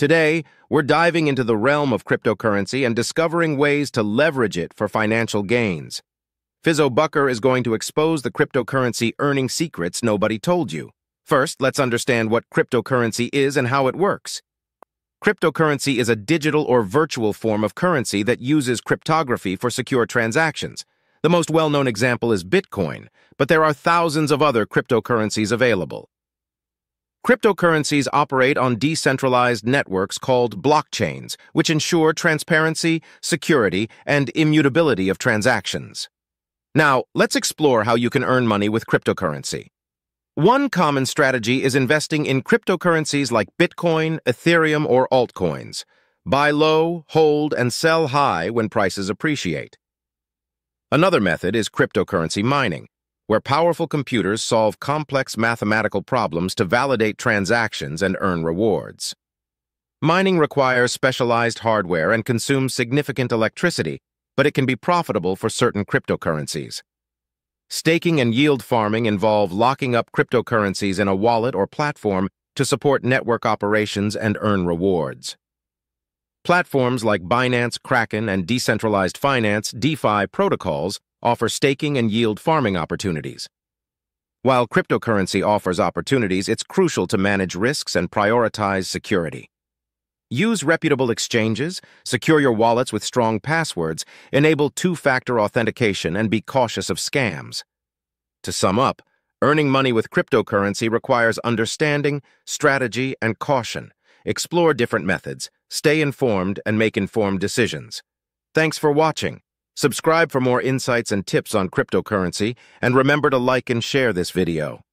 Today, we're diving into the realm of cryptocurrency and discovering ways to leverage it for financial gains. Fizzo Bucker is going to expose the cryptocurrency earning secrets nobody told you. First, let's understand what cryptocurrency is and how it works. Cryptocurrency is a digital or virtual form of currency that uses cryptography for secure transactions. The most well-known example is Bitcoin, but there are thousands of other cryptocurrencies available. Cryptocurrencies operate on decentralized networks called blockchains, which ensure transparency, security, and immutability of transactions. Now, let's explore how you can earn money with cryptocurrency. One common strategy is investing in cryptocurrencies like Bitcoin, Ethereum, or altcoins. Buy low, hold, and sell high when prices appreciate. Another method is cryptocurrency mining, where powerful computers solve complex mathematical problems to validate transactions and earn rewards. Mining requires specialized hardware and consumes significant electricity, but it can be profitable for certain cryptocurrencies. Staking and yield farming involve locking up cryptocurrencies in a wallet or platform to support network operations and earn rewards. Platforms like Binance, Kraken, and decentralized finance, DeFi protocols offer staking and yield farming opportunities. While cryptocurrency offers opportunities, it's crucial to manage risks and prioritize security. Use reputable exchanges, secure your wallets with strong passwords, enable two-factor authentication, and be cautious of scams. To sum up, earning money with cryptocurrency requires understanding, strategy, and caution. Explore different methods, stay informed, and make informed decisions. Thanks for watching. Subscribe for more insights and tips on cryptocurrency, and remember to like and share this video.